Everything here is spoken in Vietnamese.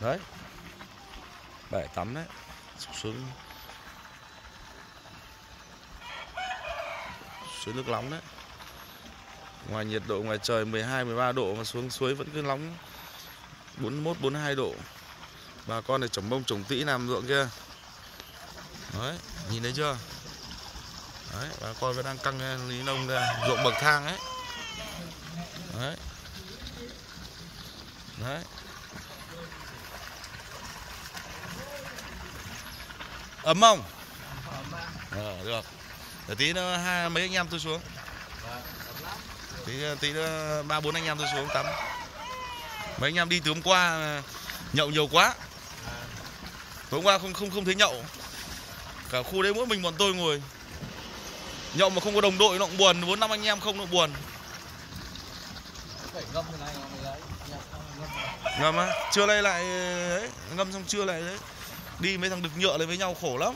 đấy. Bể tắm đấy. Xuống. Suối nước nóng đấy. Ngoài nhiệt độ, ngoài trời 12 13 độ mà xuống suối vẫn cứ nóng. 41 42 độ. Bà con này trồng bông, trồng tĩ làm ruộng kia. Đấy, nhìn thấy chưa? Đấy, bà con vẫn đang căng lý nông ra. Ruộng bậc thang ấy. Đấy. Đấy. Ấm không? Ờ, được. Để tí nữa hai mấy anh em tôi xuống. Tí tí nữa ba bốn anh em tôi xuống tắm. Mấy anh em đi từ hôm qua nhậu nhiều quá. Tối hôm qua không không không thấy nhậu. Cả khu đấy mỗi mình bọn tôi ngồi. Nhậu mà không có đồng đội nó cũng buồn bốn năm anh em không nó buồn. Ngâm á? Chưa lấy lại đấy ngâm xong chưa lại đấy đi mấy thằng đực nhựa lên với nhau khổ lắm.